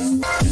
Música